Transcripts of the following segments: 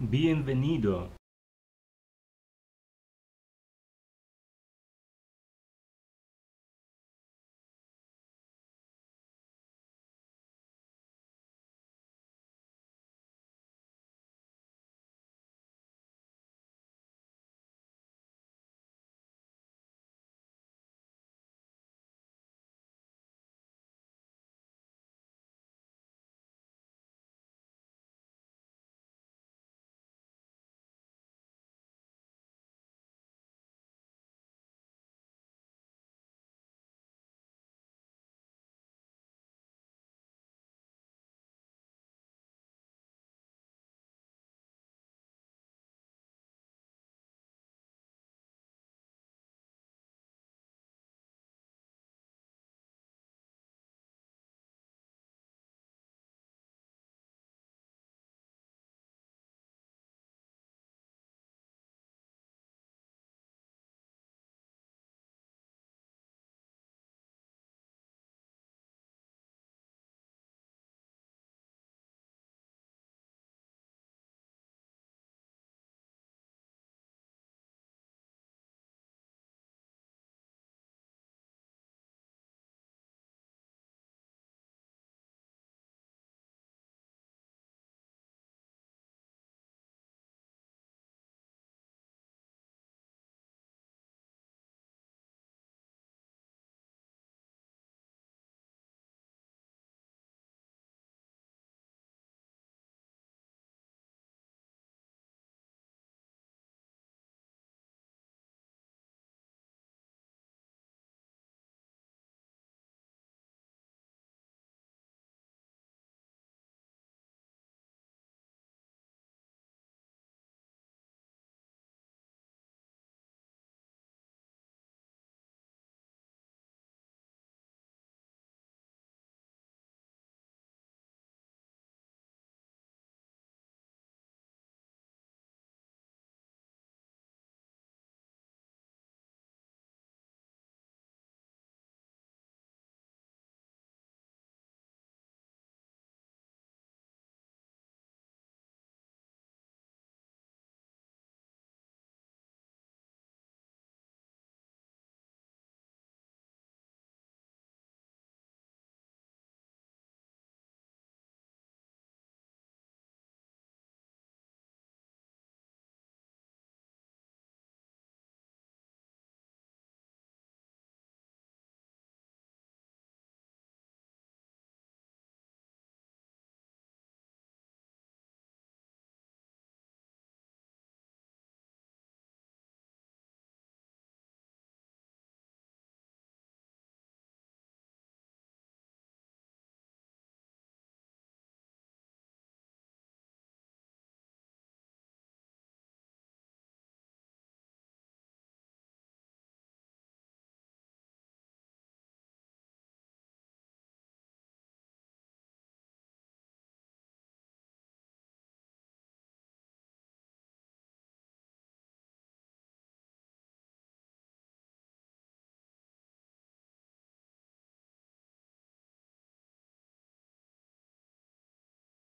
Bienvenido.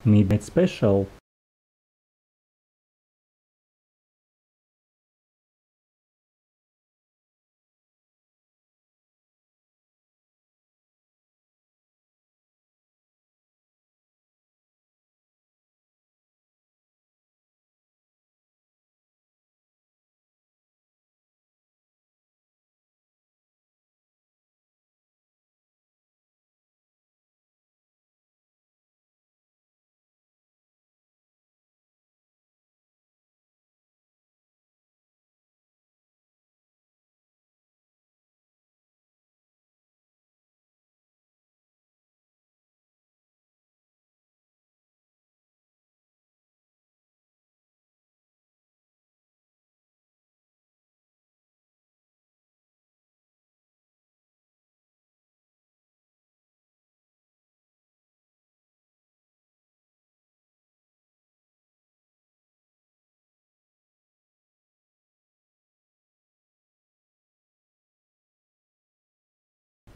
Midnight Special